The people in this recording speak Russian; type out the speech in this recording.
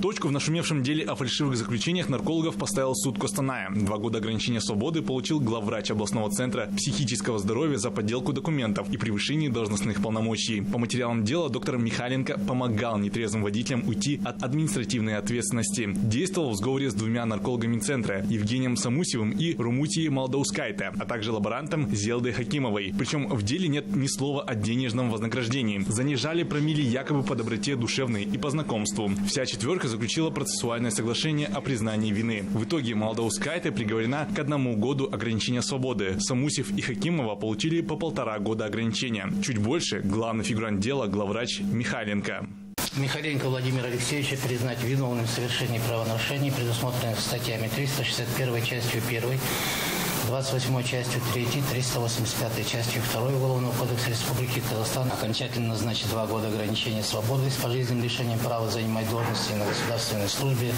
Точку в нашумевшем деле о фальшивых заключениях наркологов поставил суд Костаная. Два года ограничения свободы получил главврач областного центра психического здоровья за подделку документов и превышение должностных полномочий. По материалам дела доктор Михаленко помогал нетрезвым водителям уйти от административной ответственности. Действовал в сговоре с двумя наркологами центра Евгением Самусевым и Румутией Малдаускайте, а также лаборантом Зелдой Хакимовой. Причем в деле нет ни слова о денежном вознаграждении. Занижали промили якобы по доброте душевной и по знакомству. Вся четверка заключила процессуальное соглашение о признании вины. В итоге Малдаускайте приговорена к одному году ограничения свободы. Самусев и Хакимова получили по полтора года ограничения. Чуть больше главный фигурант дела главврач Михайленко. Михаленко Владимира Алексеевича признать виновным в совершении правонарушений, предусмотренных статьями 361 частью 1, 28 частью 3, 385 частью 2 Уголовного кодекса Республики Казахстан. Окончательно назначить два года ограничения свободы с пожизненным лишением права занимать должности на государственной службе